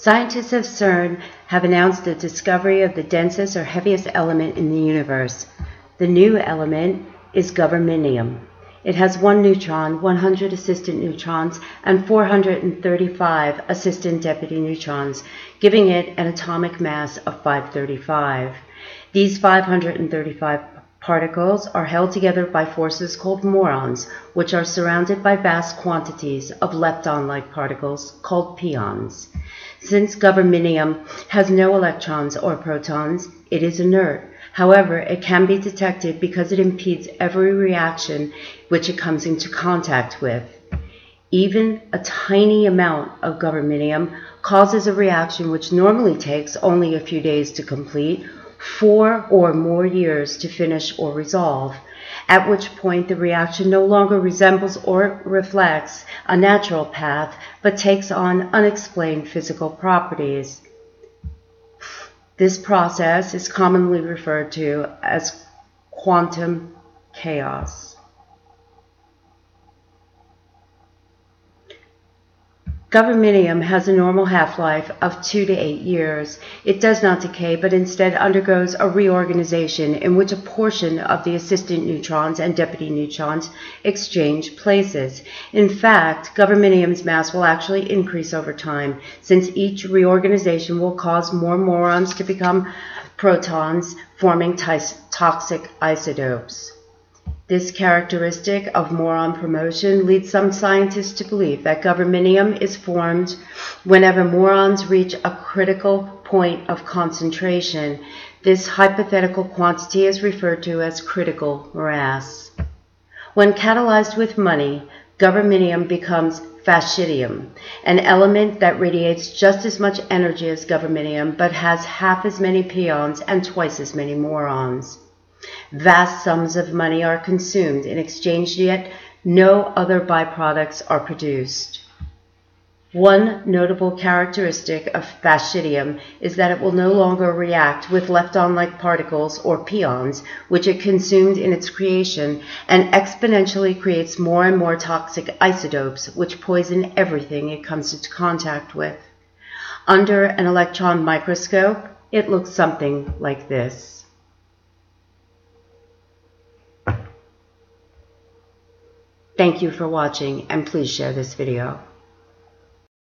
Scientists of CERN have announced the discovery of the densest or heaviest element in the universe. The new element is governmentium. It has one neutron, 100 assistant neutrons, and 435 assistant deputy neutrons, giving it an atomic mass of 535. These 535 particles are held together by forces called morons, which are surrounded by vast quantities of lefton-like particles called pions. Since governmentium has no electrons or protons, it is inert. However, it can be detected because it impedes every reaction which it comes into contact with. Even a tiny amount of governmentium causes a reaction which normally takes only a few days to complete, four or more years to finish or resolve at which point the reaction no longer resembles or reflects a natural path, but takes on unexplained physical properties. This process is commonly referred to as quantum chaos. Governmentium has a normal half-life of 2 to 8 years. It does not decay, but instead undergoes a reorganization in which a portion of the assistant neutrons and deputy neutrons exchange places. In fact, governmentium's mass will actually increase over time, since each reorganization will cause more muons to become protons, forming toxic isotopes. This characteristic of moron promotion leads some scientists to believe that governmentium is formed whenever morons reach a critical point of concentration. This hypothetical quantity is referred to as critical mass. When catalyzed with money, governmentium becomes fascidium, an element that radiates just as much energy as governmentium but has half as many pions and twice as many muons. Vast sums of money are consumed in exchange, yet no other byproducts are produced. One notable characteristic of fascidium is that it will no longer react with lefton-like particles or pions, which it consumed in its creation, and exponentially creates more and more toxic isotopes, which poison everything it comes into contact with. Under an electron microscope, it looks something like this. Thank you for watching and please share this video.